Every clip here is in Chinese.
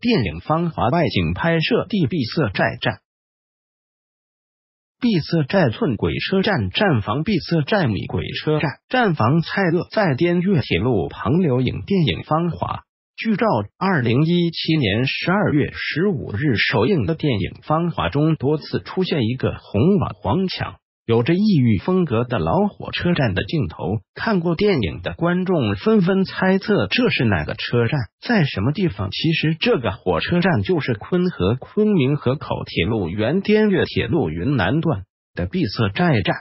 电影《芳华》外景拍摄地碧色寨站。碧色寨寸轨车站站房，碧色寨米轨车站站房。蔡锷在滇越铁路旁留影电影《芳华》。剧照，二零一七年十二月十五日首映的电影《芳华》中多次出现一个红瓦黄墙。有着异域风格的老火车站的镜头，看过电影的观众纷纷猜测这是哪个车站，在什么地方？其实这个火车站就是昆河昆明河口铁路原滇越铁路云南段的闭塞寨站。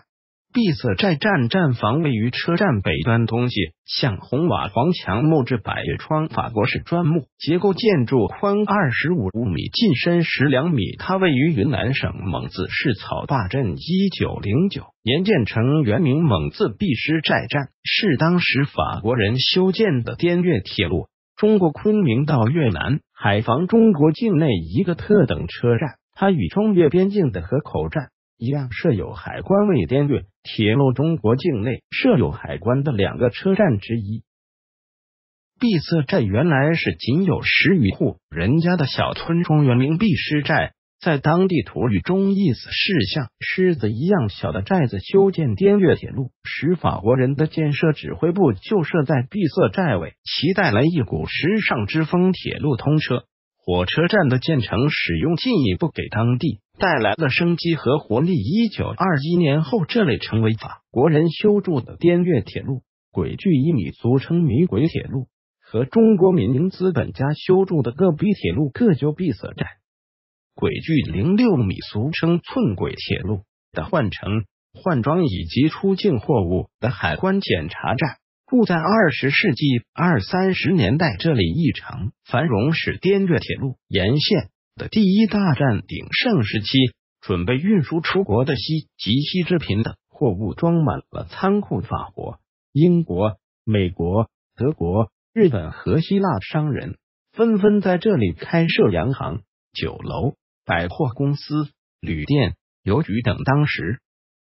碧色寨站站房位于车站北端东西，向红瓦黄墙、木质百叶窗，法国式砖木结构建筑，宽二十五米，进深十两米。它位于云南省蒙自市草坝镇，一九零九年建成，原名蒙自碧师寨站，是当时法国人修建的滇越铁路中国昆明到越南海防中国境内一个特等车站。它与中越边境的河口站。一样设有海关为滇越铁路中国境内设有海关的两个车站之一。碧色寨原来是仅有十余户人家的小村庄，原名碧狮寨，在当地土语中意思是像狮子一样小的寨子。修建滇越铁路时，法国人的建设指挥部就设在碧色寨尾，其带来一股时尚之风。铁路通车。火车站的建成使用进一步给当地带来了生机和活力。一九二一年后，这里成为法国人修筑的滇越铁路，轨距一米，俗称米轨铁路，和中国民营资本家修筑的各碧铁路各就闭塞站，轨距零六米，俗称寸轨铁路的换乘、换装以及出境货物的海关检查站。故在二十世纪二三十年代，这里异常繁荣，使滇越铁路沿线的第一大战鼎盛时期。准备运输出国的锡及锡制品等货物装满了仓库。法国、英国、美国、德国、日本和希腊商人纷纷在这里开设洋行、酒楼、百货公司、旅店、邮局等。当时